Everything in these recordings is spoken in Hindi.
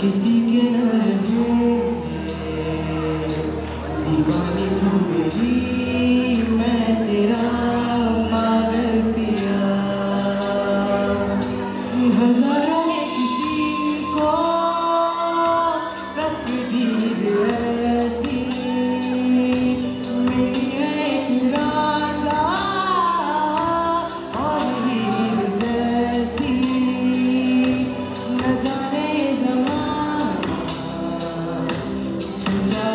किसी के न दीवानी तू मेरी? मैं तेरा पागल पिया। हज़ार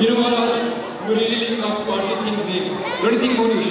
Bir numara Murelli Lingam Quartet Teams'li Rönetik Konuş.